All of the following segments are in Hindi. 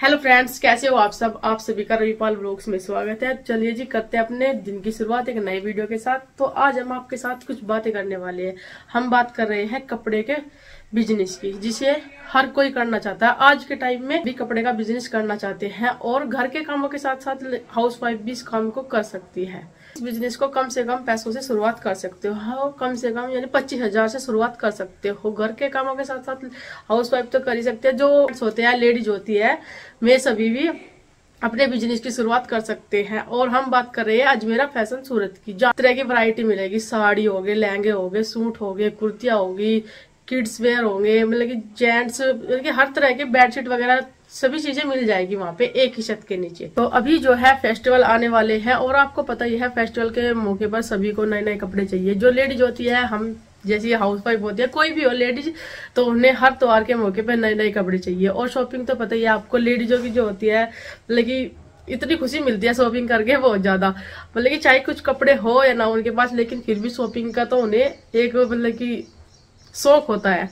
हेलो फ्रेंड्स कैसे हो आप सब? आप सभी का रविपाल ब्लॉग्स में स्वागत है। चलिए जी, करते हैं अपने दिन की शुरुआत एक नए वीडियो के साथ। तो आज हम आपके साथ कुछ बातें करने वाले हैं। हम बात कर रहे हैं कपड़े के बिज़नेस की, जिसे हर कोई करना चाहता है। आज के टाइम में भी कपड़े का बिज़नेस करना चाहते हैं और घर के कामों के साथ साथ हाउस वाइफ भी इस काम को कर सकती है। इस बिज़नेस को कम से कम पैसों से शुरुआत कर सकते हो। हाँ कम से कम यानी पच्चीस हज़ार से शुरुआत कर सकते हो। घर के कामों के साथ साथ हाउस वाइफ तो कर ही सकते हैं। जो होते हैं लेडीज़ होती है, वे सभी भी अपने बिज़नेस की शुरुआत कर सकते हैं। और हम बात कर रहे हैं अजमेरा फ़ैशन सूरत की। जहाँ तरह की वैरायटी मिलेगी। साड़ी हो गए लहंगे हो गए, सूट हो गए, कुर्तियाँ होगी किड्स वेयर होंगे। मतलब कि जेंट्स मतलब कि हर तरह के बेडशीट वगैरह सभी चीज़ें मिल जाएगी वहाँ पे एक ही छत के नीचे। तो अभी जो है फेस्टिवल आने वाले हैं और आपको पता ही है फेस्टिवल के मौके पर सभी को नए नए कपड़े चाहिए। जो लेडीज़ होती है, हम जैसी हाउस वाइफ होती है, कोई भी हो लेडीज़ तो उन्हें हर त्योहार के मौके पर नए नए कपड़े चाहिए। और शॉपिंग तो पता ही है, आपको लेडीजों की जो होती है मतलब इतनी खुशी मिलती है शॉपिंग करके बहुत ज़्यादा। मतलब कि चाहे कुछ कपड़े हो या ना उनके पास, लेकिन फिर भी शॉपिंग का तो उन्हें एक मतलब की शौक होता है।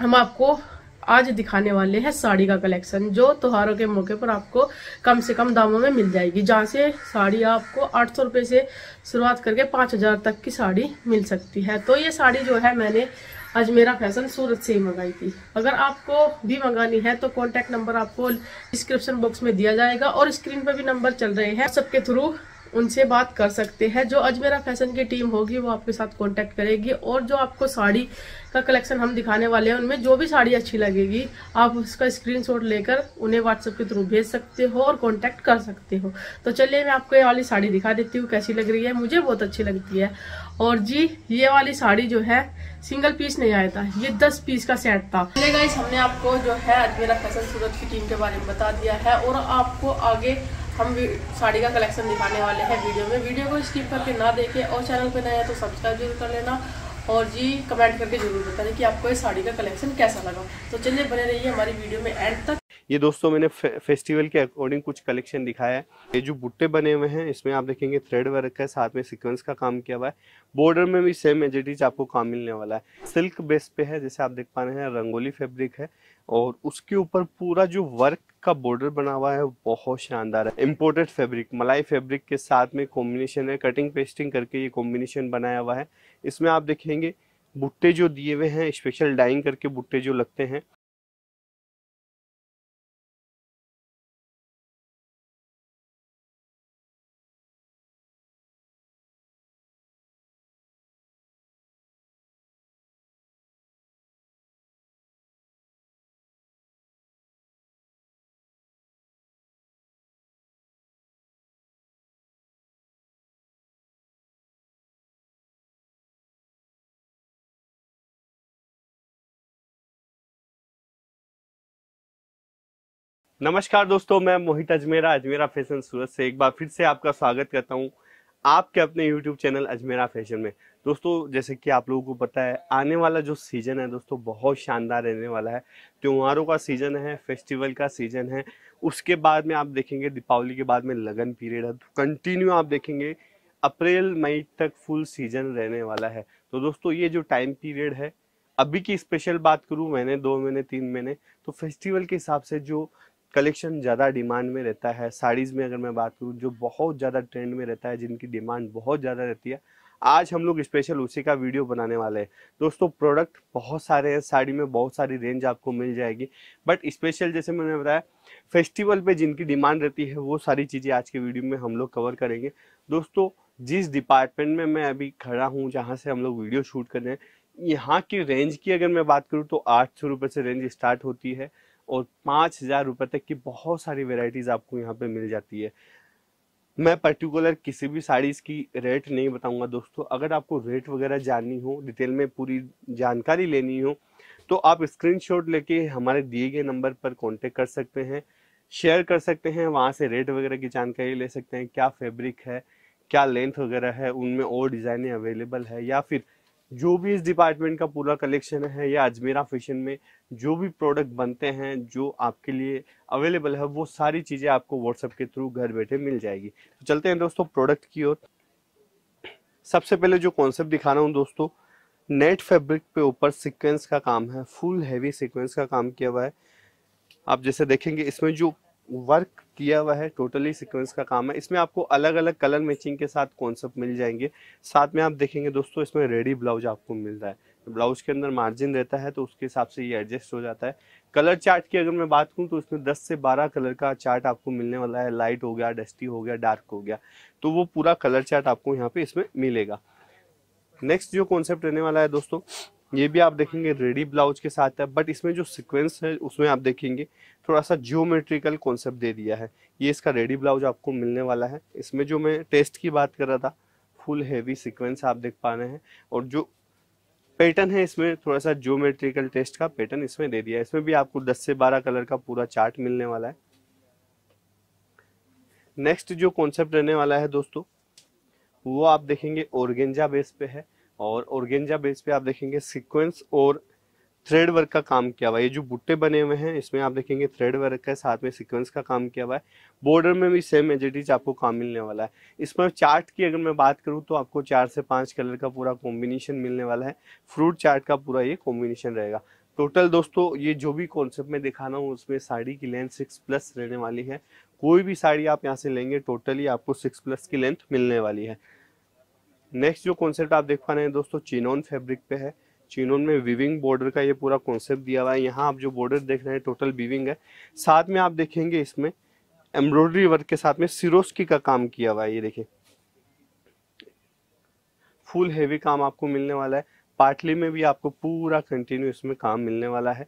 हम आपको आज दिखाने वाले हैं साड़ी का कलेक्शन, जो त्योहारों के मौके पर आपको कम से कम दामों में मिल जाएगी, जहाँ से साड़ी आपको आठ सौ रुपये से शुरुआत करके पाँच हज़ार तक की साड़ी मिल सकती है। तो ये साड़ी जो है, मैंने आज मेरा फ़ैशन सूरत से ही मंगाई थी। अगर आपको भी मंगानी है तो कॉन्टेक्ट नंबर आपको डिस्क्रिप्शन बॉक्स में दिया जाएगा और स्क्रीन पर भी नंबर चल रहे हैं। सबके थ्रू उनसे बात कर सकते हैं। जो अजमेरा फ़ैशन की टीम होगी, वो आपके साथ कांटेक्ट करेगी और जो आपको साड़ी का कलेक्शन हम दिखाने वाले हैं, उनमें जो भी साड़ी अच्छी लगेगी, आप उसका स्क्रीनशॉट लेकर उन्हें व्हाट्सएप के थ्रू भेज सकते हो और कांटेक्ट कर सकते हो। तो चलिए, मैं आपको ये वाली साड़ी दिखा देती हूँ, कैसी लग रही है। मुझे बहुत अच्छी लगती है। और जी, ये वाली साड़ी जो है सिंगल पीस नहीं आया था, ये दस पीस का सेट था। हमने आपको जो है अजमेरा फ़ैशन सूरत की टीम के बारे में बता दिया है और आपको आगे हम साड़ी का कलेक्शन दिखाने वाले हैं वीडियो में। वीडियो को स्किप करके ना देखें और चैनल पे नया तो सब्सक्राइब ज़रूर कर लेना। और जी कमेंट करके ज़रूर बताएँ कि आपको ये साड़ी का कलेक्शन कैसा लगा। तो चलिए बने रहिए हमारी वीडियो में एंड तक। ये दोस्तों मैंने फे, फेस्टिवल के अकॉर्डिंग कुछ कलेक्शन दिखाया है। ये जो बुट्टे बने हुए हैं इसमें आप देखेंगे थ्रेड वर्क है साथ में सीक्वेंस का काम किया हुआ है। बॉर्डर में भी सेम एजिटीज आपको काम मिलने वाला है। सिल्क बेस पे है जैसे आप देख पा रहे हैं रंगोली फैब्रिक है। और उसके ऊपर पूरा जो वर्क का बॉर्डर बना हुआ है, बहुत शानदार है। इम्पोर्टेड फैब्रिक मलाई फैब्रिक के साथ में कॉम्बिनेशन है कटिंग पेस्टिंग करके ये कॉम्बिनेशन बनाया हुआ है। इसमें आप देखेंगे, बुट्टे जो दिए हुए हैं स्पेशल डाइंग करके बुट्टे जो लगते हैं। नमस्कार दोस्तों, मैं मोहित अजमेरा अजमेरा फ़ैशन सूरत से एक बार फिर से आपका स्वागत करता हूँ आपके अपने यूट्यूब चैनल अजमेरा फ़ैशन में। दोस्तों, जैसे कि आप लोगों को पता है, आने वाला जो सीज़न है दोस्तों, बहुत शानदार रहने वाला है। त्योहारों का सीज़न है फेस्टिवल का सीज़न है। उसके बाद में आप देखेंगे, दीपावली के बाद में लगन पीरियड है। कंटिन्यू आप देखेंगे, अप्रैल, मई तक फुल सीज़न रहने वाला है। तो दोस्तों, ये जो टाइम पीरियड है, अभी की स्पेशल बात करूँ, महीने, दो महीने, तीन महीने तो फेस्टिवल के हिसाब से जो कलेक्शन ज़्यादा डिमांड में रहता है। साड़ीज़ में अगर मैं बात करूँ, जो बहुत ज़्यादा ट्रेंड में रहता है, जिनकी डिमांड बहुत ज़्यादा रहती है, आज हम लोग स्पेशल उसी का वीडियो बनाने वाले हैं। दोस्तों, प्रोडक्ट बहुत सारे हैं, साड़ी में बहुत सारी रेंज आपको मिल जाएगी। बट स्पेशल जैसे मैंने बताया, फेस्टिवल पे जिनकी डिमांड रहती है, वो सारी चीज़ें आज के वीडियो में हम लोग कवर करेंगे। दोस्तों, जिस डिपार्टमेंट में मैं अभी खड़ा हूँ, जहाँ से हम लोग वीडियो शूट कर रहे हैं, यहाँ की रेंज की अगर मैं बात करूँ तो आठ सौ रुपये से रेंज स्टार्ट होती है। और पाँच हज़ार रुपये तक की बहुत सारी वेराइटीज़ आपको यहाँ पे मिल जाती है। मैं पर्टिकुलर किसी भी साड़ीज़ की रेट नहीं बताऊँगा दोस्तों। अगर आपको रेट वगैरह जाननी हो डिटेल में पूरी जानकारी लेनी हो तो आप स्क्रीनशॉट लेके हमारे दिए गए नंबर पर कांटेक्ट कर सकते हैं शेयर कर सकते हैं, वहाँ से रेट वगैरह की जानकारी ले सकते हैं, क्या फैब्रिक है, क्या लेंथ वगैरह है, उनमें और डिज़ाइने अवेलेबल है, या फिर जो भी इस डिपार्टमेंट का पूरा कलेक्शन है या अजमेरा फ़ैशन में जो भी प्रोडक्ट बनते हैं, जो आपके लिए अवेलेबल है, वो सारी चीज़ें आपको व्हाट्सएप के थ्रू घर बैठे मिल जाएगी। तो चलते हैं दोस्तों प्रोडक्ट की ओर। सबसे पहले जो कॉन्सेप्ट दिखा रहा हूँ दोस्तों नेट फैब्रिक पे ऊपर सिक्वेंस का काम है फुल हैवी सिक्वेंस का काम किया हुआ है। आप जैसे देखेंगे, इसमें जो वर्क किया हुआ है टोटली सीक्वेंस का काम है। इसमें आपको अलग अलग कलर मैचिंग के साथ कॉन्सेप्ट मिल जाएँगे। साथ में आप देखेंगे दोस्तों, इसमें रेडी ब्लाउज आपको मिल रहा है। ब्लाउज के अंदर मार्जिन रहता है तो उसके हिसाब से ये एडजस्ट हो जाता है। कलर चार्ट की अगर मैं बात करूँ तो इसमें 10 से 12 कलर का चार्ट आपको मिलने वाला है। लाइट हो गया डस्टी हो गया डार्क हो गया। तो वो पूरा कलर चार्ट आपको यहाँ पे इसमें मिलेगा। नेक्स्ट जो कॉन्सेप्ट रहने वाला है दोस्तों ये भी आप देखेंगे रेडी ब्लाउज के साथ है बट इसमें जो सिक्वेंस है, उसमें आप देखेंगे थोड़ा सा जियोमेट्रिकल कॉन्सेप्ट दे दिया है। ये इसका रेडी ब्लाउज आपको मिलने वाला है। इसमें जो मैं टेस्ट की बात कर रहा था फुल हैवी सिक्वेंस आप देख पा रहे हैं और जो पैटर्न है इसमें थोड़ा सा ज्योमेट्रिकल टेस्ट का पैटर्न इसमें दे दिया है। इसमें भी आपको 10 से 12 कलर का पूरा चार्ट मिलने वाला है। नेक्स्ट जो कॉन्सेप्ट रहने वाला है दोस्तों, वो आप देखेंगे ऑर्गेंजा बेस पे है। और ऑर्गेंजा बेस पे आप देखेंगे सीक्वेंस और थ्रेड वर्क का काम किया हुआ है। ये जो बुट्टे बने हुए हैं, इसमें आप देखेंगे थ्रेड वर्क है साथ में सीक्वेंस का काम किया हुआ है। बॉर्डर में भी सेम एजिटीज आपको काम मिलने वाला है। इसमें चार्ट की अगर मैं बात करूँ तो आपको चार से पाँच कलर का पूरा कॉम्बिनेशन मिलने वाला है। फ्रूट चार्ट का पूरा ये कॉम्बिनेशन रहेगा। टोटल दोस्तों, ये जो भी कॉन्सेप्ट में दिखाना हूँ, उसमें साड़ी की लेंथ सिक्स प्लस रहने वाली है। कोई भी साड़ी आप यहाँ से लेंगे टोटली आपको सिक्स प्लस की लेंथ मिलने वाली है। नेक्स्ट जो कॉन्सेप्ट आप देख पा रहे हैं दोस्तों चिनोन फैब्रिक पे है। चिनोन में विविंग बॉर्डर का ये पूरा कॉन्सेप्ट दिया हुआ है। यहाँ आप जो बॉर्डर देख रहे हैं टोटल विविंग है। साथ में आप देखेंगे इसमें एम्ब्रॉयडरी वर्क के साथ में सिरोस्की का काम किया हुआ है, ये देखिए। फुल हेवी काम आपको मिलने वाला है। पाटली में भी आपको पूरा कंटिन्यू इसमें काम मिलने वाला है।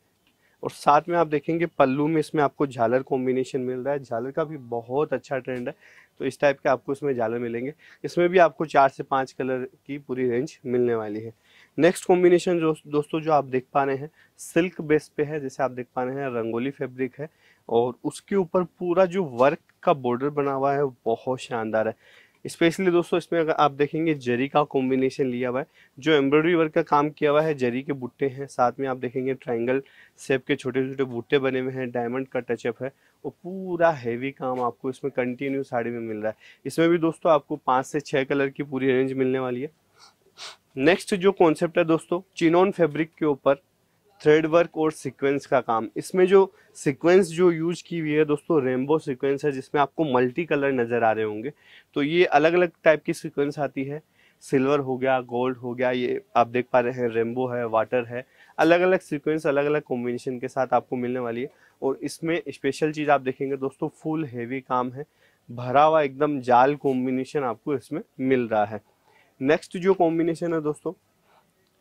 और साथ में आप देखेंगे पल्लू में इसमें आपको झालर कॉम्बिनेशन मिल रहा है। झालर का भी बहुत अच्छा ट्रेंड है। तो इस टाइप के आपको इसमें जाले मिलेंगे। इसमें भी आपको चार से पाँच कलर की पूरी रेंज मिलने वाली है। नेक्स्ट कॉम्बिनेशन जो दोस्तों जो आप देख पा रहे हैं सिल्क बेस पे है, जैसे आप देख पा रहे हैं, रंगोली फैब्रिक है और उसके ऊपर पूरा जो वर्क का बॉर्डर बना हुआ है बहुत शानदार है। स्पेशली दोस्तों, इसमें अगर आप देखेंगे जरी का कॉम्बिनेशन लिया हुआ है, जो एम्ब्रॉयडरी वर्क का काम किया हुआ है जरी के बुट्टे हैं। साथ में आप देखेंगे ट्रायंगल शेप के छोटे छोटे बुट्टे बने हुए हैं डायमंड का टचअप है। और पूरा हैवी काम आपको इसमें कंटिन्यू साड़ी में मिल रहा है। इसमें भी दोस्तों, आपको पाँच से छः कलर की पूरी रेंज मिलने वाली है। नेक्स्ट जो कॉन्सेप्ट है दोस्तों चिनोन फैब्रिक के ऊपर थ्रेड वर्क और सीक्वेंस का काम। इसमें जो सीक्वेंस जो यूज़ की हुई है दोस्तों रेनबो सीक्वेंस है, जिसमें आपको मल्टी कलर नज़र आ रहे होंगे। तो ये अलग अलग टाइप की सीक्वेंस आती है। सिल्वर हो गया गोल्ड हो गया, ये आप देख पा रहे हैं रेनबो है वाटर है। अलग अलग सीक्वेंस अलग अलग कॉम्बिनेशन के साथ आपको मिलने वाली है। और इसमें स्पेशल चीज़ आप देखेंगे दोस्तों फुल हेवी काम है। भरा हुआ एकदम जाल कॉम्बिनेशन आपको इसमें मिल रहा है। नेक्स्ट जो कॉम्बिनेशन है दोस्तों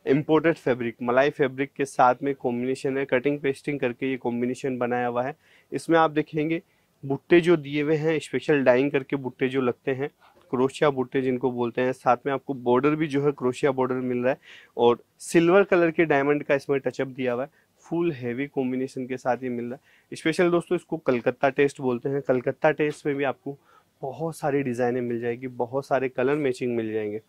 इम्पोर्टेड फैब्रिक मलाई फैब्रिक के साथ में कॉम्बिनेशन है कटिंग पेस्टिंग करके ये कॉम्बिनेशन बनाया हुआ है। इसमें आप देखेंगे, बुट्टे जो दिए हुए हैं स्पेशल डाइंग करके बुट्टे जो लगते हैं क्रोशिया बुट्टे जिनको बोलते हैं। साथ में आपको बॉर्डर भी जो है क्रोशिया बॉर्डर मिल रहा है और सिल्वर कलर के डायमंड का इसमें टचअप दिया हुआ है। फुल हैवी कॉम्बिनेशन के साथ ये मिल रहा है। स्पेशल दोस्तों, इसको कलकत्ता टेस्ट बोलते हैं। कलकत्ता टेस्ट में भी आपको बहुत सारी डिज़ाइनें मिल जाएगी, बहुत सारे कलर मैचिंग मिल जाएँगे।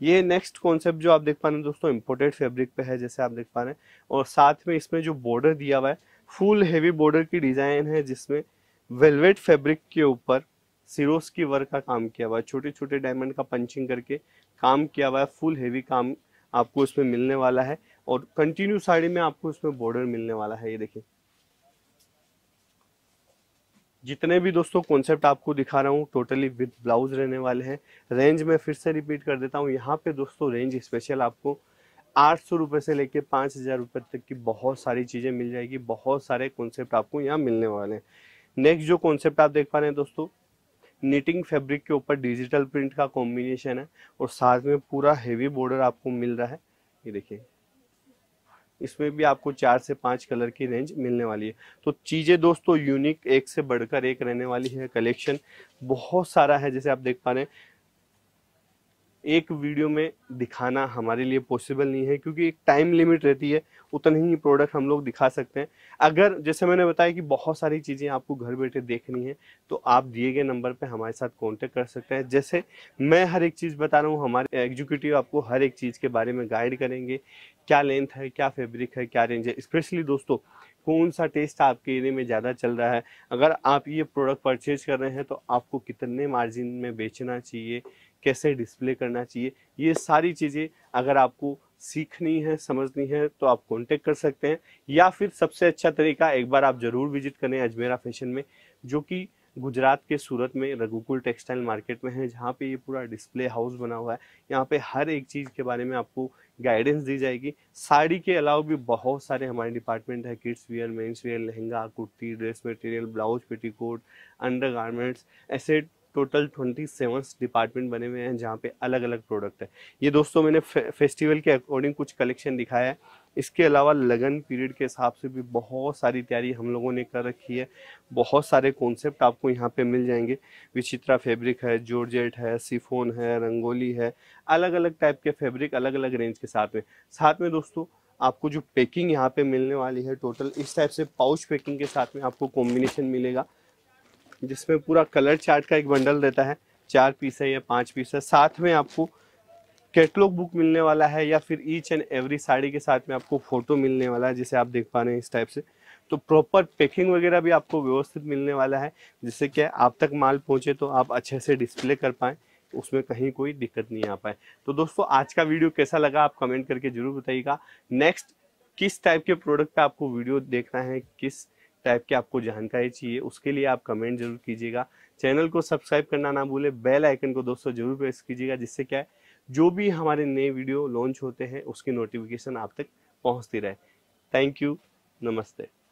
ये नेक्स्ट कॉन्सेप्ट जो आप देख पा रहे हैं दोस्तों इम्पोर्टेड फैब्रिक पे है जैसे आप देख पा रहे हैं। और साथ में इसमें जो बॉर्डर दिया हुआ है फुल हेवी बॉर्डर की डिज़ाइन है जिसमें वेलवेट फैब्रिक के ऊपर सिरोस की वर्क का काम किया हुआ है। छोटे छोटे डायमंड का पंचिंग करके काम किया हुआ है फुल हेवी काम आपको इसमें मिलने वाला है। और कंटिन्यू साड़ी में आपको इसमें बॉर्डर मिलने वाला है, ये देखिए। जितने भी दोस्तों कॉन्सेप्ट आपको दिखा रहा हूँ टोटली विद ब्लाउज रहने वाले हैं। रेंज में फिर से रिपीट कर देता हूँ। यहाँ पे दोस्तों रेंज स्पेशल आपको आठ सौ रुपये से लेके पाँच हज़ार रुपये तक की बहुत सारी चीज़ें मिल जाएगी, बहुत सारे कॉन्सेप्ट आपको यहाँ मिलने वाले हैं। नेक्स्ट जो कॉन्सेप्ट आप देख पा रहे हैं दोस्तों नीटिंग फैब्रिक के ऊपर डिजिटल प्रिंट का कॉम्बिनेशन है और साथ में पूरा हेवी बॉर्डर आपको मिल रहा है। ये देखिए। इसमें भी आपको चार से पाँच कलर की रेंज मिलने वाली है। तो चीज़ें दोस्तों यूनिक एक से बढ़कर एक रहने वाली है कलेक्शन बहुत सारा है, जैसे आप देख पा रहे हैं। एक वीडियो में दिखाना हमारे लिए पॉसिबल नहीं है, क्योंकि एक टाइम लिमिट रहती है, उतना ही प्रोडक्ट हम लोग दिखा सकते हैं। अगर, जैसे मैंने बताया कि बहुत सारी चीज़ें आपको घर बैठे देखनी है तो आप दिए गए नंबर पे हमारे साथ कांटेक्ट कर सकते हैं। जैसे मैं हर एक चीज़ बता रहा हूँ, हमारे एग्जीक्यूटिव आपको हर एक चीज़ के बारे में गाइड करेंगे। क्या लेंथ है, क्या फेब्रिक है, क्या रेंज है। स्पेशली दोस्तों कौन सा टेस्ट आपके एरिए में ज़्यादा चल रहा है? अगर आप ये प्रोडक्ट परचेज कर रहे हैं तो आपको कितने मार्जिन में बेचना चाहिए? कैसे डिस्प्ले करना चाहिए, ये सारी चीज़ें अगर आपको सीखनी है, समझनी है तो आप कांटेक्ट कर सकते हैं। या फिर सबसे अच्छा तरीका, एक बार आप ज़रूर विज़िट करें अजमेरा फ़ैशन में, जो कि गुजरात के सूरत में रघुकुल टेक्सटाइल मार्केट में है, जहाँ पे ये पूरा डिस्प्ले हाउस बना हुआ है। यहाँ पे हर एक चीज़ के बारे में आपको गाइडेंस दी जाएगी। साड़ी के अलावा भी बहुत सारे हमारे डिपार्टमेंट है kids wear mens wear lehenga, kurti dress material blouse petticoat under garments ऐसे टोटल ट्वेंटी सेवन डिपार्टमेंट बने हुए हैं जहाँ पे अलग अलग प्रोडक्ट है। ये दोस्तों मैंने फे, फेस्टिवल के अकॉर्डिंग कुछ कलेक्शन दिखाया है। इसके अलावा लगन पीरियड के हिसाब से भी बहुत सारी तैयारी हम लोगों ने कर रखी है। बहुत सारे कॉन्सेप्ट आपको यहाँ पे मिल जाएँगे। विचित्रा फैब्रिक है जॉर्जेट है सिफोन है रंगोली है अलग अलग टाइप के फैब्रिक अलग अलग रेंज के साथ में। साथ में दोस्तों आपको जो पैकिंग यहाँ पे मिलने वाली है टोटल इस टाइप से पाउच पैकिंग के साथ में आपको कॉम्बिनेशन मिलेगा। जिसमें पूरा कलर चार्ट का एक बंडल रहता है। चार पीस है या पाँच पीस है। साथ में आपको कैटलॉग बुक मिलने वाला है या फिर ईच एंड एवरी साड़ी के साथ में आपको फ़ोटो मिलने वाला है, जिसे आप देख पा रहे हैं इस टाइप से। तो प्रॉपर पैकिंग वगैरह भी आपको व्यवस्थित मिलने वाला है, जिससे क्या आप तक माल पहुँचे तो आप अच्छे से डिस्प्ले कर पाए, उसमें कहीं कोई दिक्कत नहीं आ पाए। तो दोस्तों, आज का वीडियो कैसा लगा आप कमेंट करके ज़रूर बताइएगा। नेक्स्ट किस टाइप के प्रोडक्ट का आपको वीडियो देखना है, किस टाइप की आपको जानकारी चाहिए, उसके लिए आप कमेंट ज़रूर कीजिएगा। चैनल को सब्सक्राइब करना ना भूले, बेल आइकन को दोस्तों ज़रूर प्रेस कीजिएगा, जिससे क्या है, जो भी हमारे नए वीडियो लॉन्च होते हैं, उसकी नोटिफिकेशन आप तक पहुँचती रहे। थैंक यू, नमस्ते।